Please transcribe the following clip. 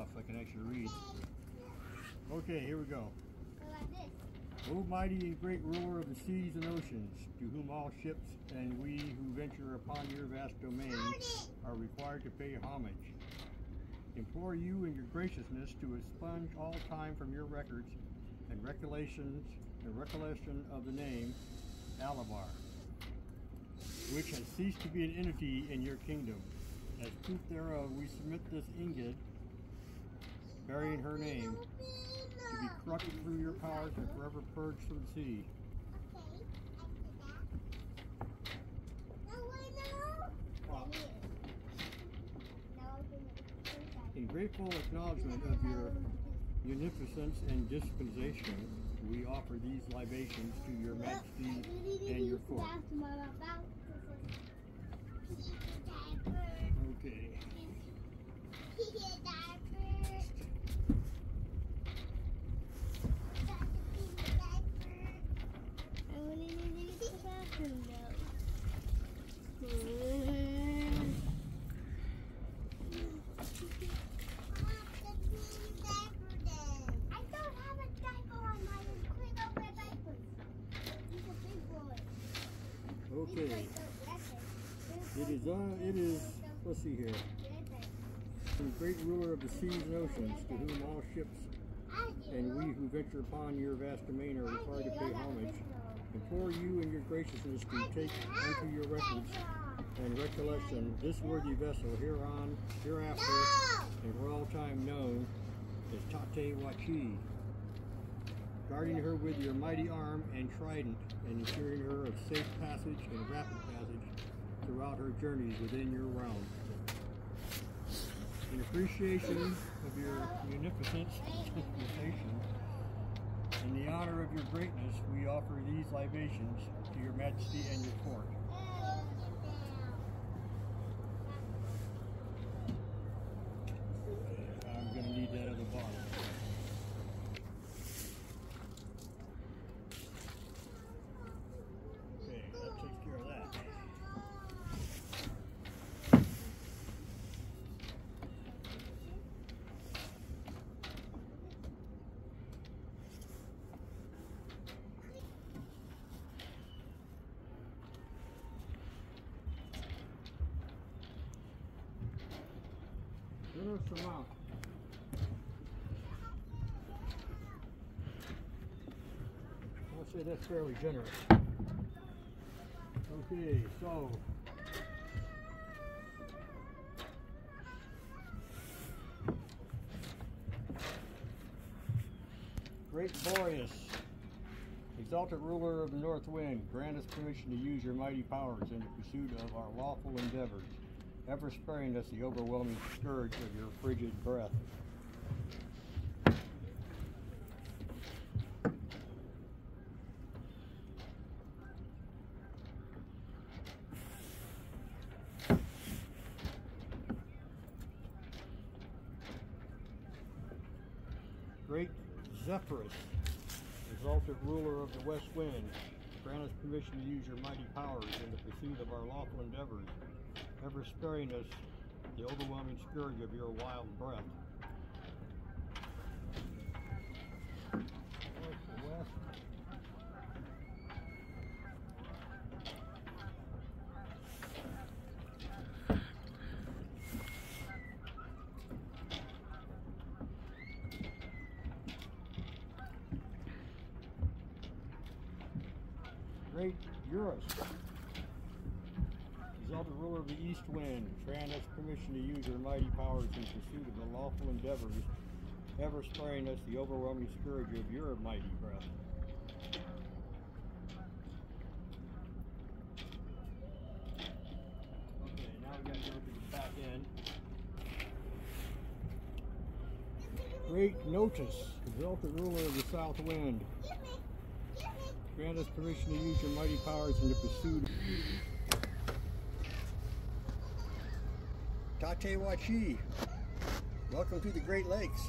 off I can actually read. Okay, here we go. Go like this. O mighty and great ruler of the seas and oceans, to whom all ships and we who venture upon your vast domain are required to pay homage. Implore you in your graciousness to expunge all time from your records and recollections and recollection of the name Alabar, which has ceased to be an entity in your kingdom. As proof thereof, we submit this ingot bearing her name to be corrupted through your powers and forever purged from the sea. Okay, after that. No, wait, no. Wow. Right here. Now open it. In grateful acknowledgement of your munificence and dispensation, we offer these libations to your majesty and your court. Okay. It is on. It is. Let's see here. The great ruler of the seas and oceans, to whom all ships and we who venture upon your vast domain are required to pay homage, implore you in your graciousness to take into your records and recollection this worthy vessel hereon, hereafter, and for all time known as Tate Wachi, guarding her with your mighty arm and trident, and ensuring her of safe passage and rapid passage throughout her journeys within your realm. In appreciation of your munificence dispensation, in the honor of your greatness, we offer these libations to your majesty and your court. I'll say that's fairly generous. Okay, so. Great Boreas, exalted ruler of the north wind, grant us permission to use your mighty powers in the pursuit of our lawful endeavors, ever sparing us the overwhelming scourge of your frigid breath. Great Zephyrus, exalted ruler of the west wind, grant us permission to use your mighty powers in the pursuit of our lawful endeavors, ever sparing us the overwhelming scourge of your wild breath. North to west. Great Eurus, exalted ruler of the east wind, grant us permission to use your mighty powers in pursuit of the lawful endeavors, ever sparing us the overwhelming scourge of your mighty breath. Okay, now we gotta go to the back. Great Notus, exalted ruler of the south wind, grant us permission to use your mighty powers in the pursuit. Tate Wachi, welcome to the Great Lakes.